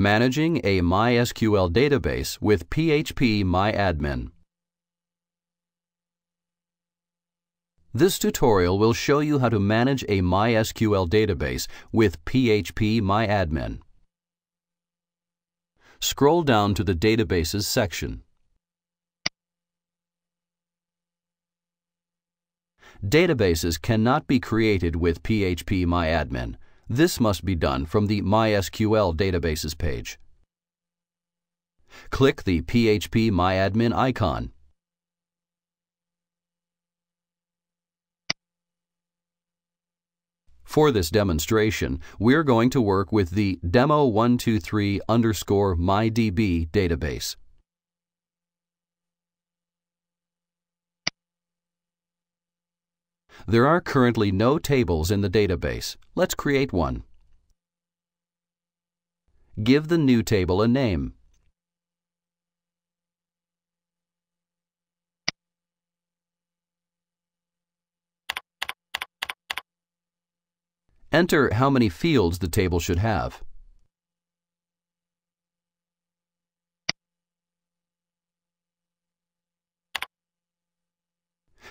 Managing a MySQL database with phpMyAdmin. This tutorial will show you how to manage a MySQL database with phpMyAdmin. Scroll down to the Databases section. Databases cannot be created with phpMyAdmin. This must be done from the MySQL Databases page. Click the phpMyAdmin icon. For this demonstration, we're going to work with the demo123 underscore mydb database. There are currently no tables in the database. Let's create one. Give the new table a name. Enter how many fields the table should have.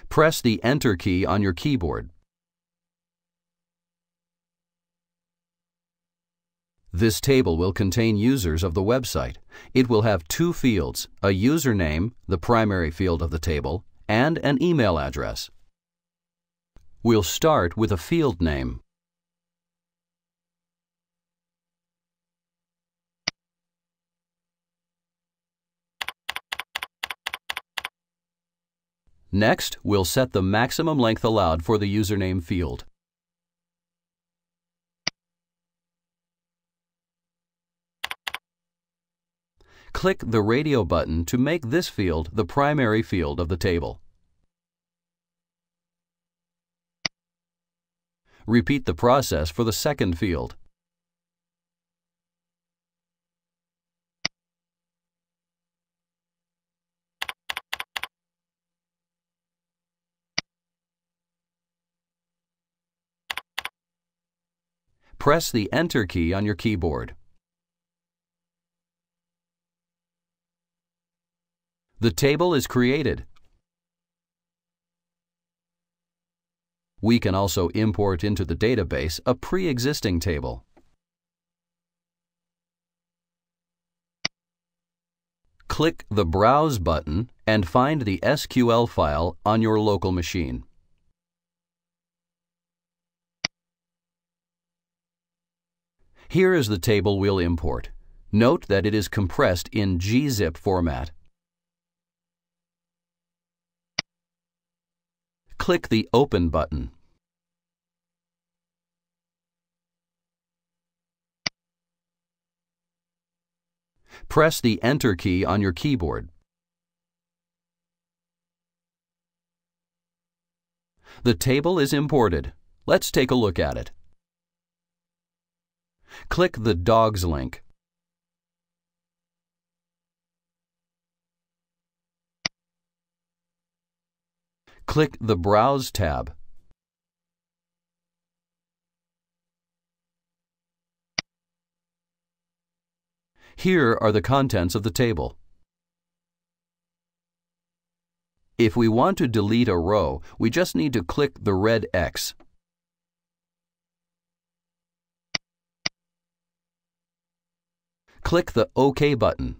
Press the Enter key on your keyboard. This table will contain users of the website. It will have two fields, a username, the primary field of the table, and an email address. We'll start with a field name. Next, we'll set the maximum length allowed for the username field. Click the radio button to make this field the primary field of the table. Repeat the process for the second field. Press the Enter key on your keyboard. The table is created. We can also import into the database a pre-existing table. Click the Browse button and find the SQL file on your local machine. Here is the table we'll import. Note that it is compressed in gzip format. Click the Open button. Press the Enter key on your keyboard. The table is imported. Let's take a look at it. Click the Dogs link. Click the Browse tab. Here are the contents of the table. If we want to delete a row, we just need to click the red X. click the OK button.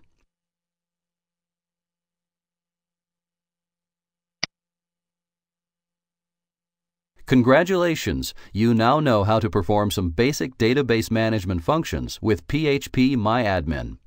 Congratulations! You now know how to perform some basic database management functions with phpMyAdmin.